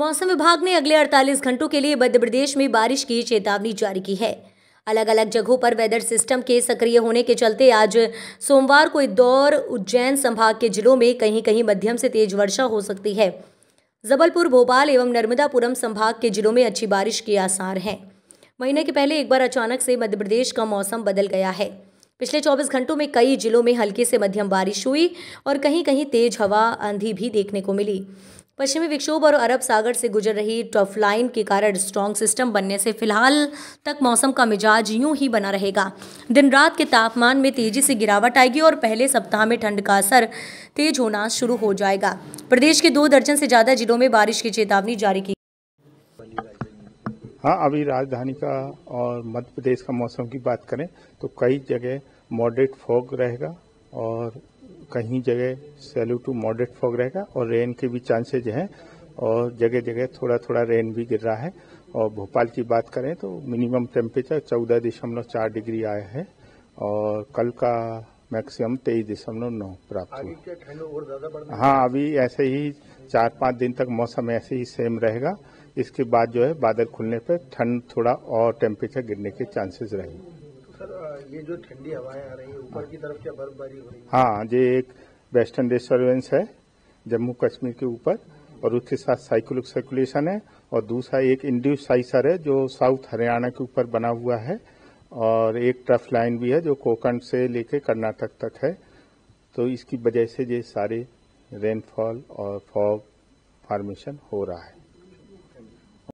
मौसम विभाग ने अगले 48 घंटों के लिए मध्य प्रदेश में बारिश की चेतावनी जारी की है। अलग अलग जगहों पर वेदर सिस्टम के सक्रिय होने के चलते आज सोमवार को इंदौर, उज्जैन संभाग के जिलों में कहीं कहीं मध्यम से तेज वर्षा हो सकती है। जबलपुर, भोपाल एवं नर्मदापुरम संभाग के जिलों में अच्छी बारिश के आसार हैं। महीने के पहले एक बार अचानक से मध्य प्रदेश का मौसम बदल गया है। पिछले 24 घंटों में कई जिलों में हल्की से मध्यम बारिश हुई और कहीं कहीं तेज हवा आंधी भी देखने को मिली। पश्चिमी विक्षोभ और अरब सागर से गुजर रही टफ लाइन के कारण स्ट्रॉन्ग सिस्टम बनने से फ़िलहाल तक मौसम का मिजाज यूँ ही बना रहेगा। दिन रात के तापमान में तेज़ी से गिरावट आएगी और पहले सप्ताह में ठंड का असर तेज होना शुरू हो जाएगा। प्रदेश के दो दर्जन से ज़्यादा जिलों में बारिश की चेतावनी जारी की। हाँ अभी राजधानी का और मध्य प्रदेश का मौसम की बात करें तो कई जगह मॉडरेट फॉग रहेगा और कहीं जगह सेलू टू मॉडरेट फॉग रहेगा और रेन के भी चांसेज हैं और जगह जगह थोड़ा थोड़ा रेन भी गिर रहा है। और भोपाल की बात करें तो मिनिमम टेम्परेचर चौदह दशमलव चार डिग्री आया है और कल का मैक्सिमम तेईस दशमलव नौ प्राप्त हुआ। हाँ? अभी ऐसे ही चार पाँच दिन तक मौसम ऐसे ही सेम रहेगा। इसके बाद जो है बादल खुलने पर ठंड थोड़ा और टेम्परेचर गिरने के चांसेस रहेंगे। ये जो ठंडी हवाएँ आ रही है, ऊपर की तरफ़ क्या बर्फबारी हो रही है? हाँ ये एक वेस्टर्न डिस्टर्बेंस है, जम्मू कश्मीर के ऊपर, और उसके साथ साइक्लिक सर्कुलेशन है, और दूसरा एक इंड्यूस साइसर है, जो साउथ हरियाणा के ऊपर बना हुआ है, और एक ट्रफ लाइन भी है, जो कोकण से लेकर कर्नाटक तक है। तो इसकी वजह से ये सारे रेनफॉल और फॉग फॉर्मेशन हो रहा है।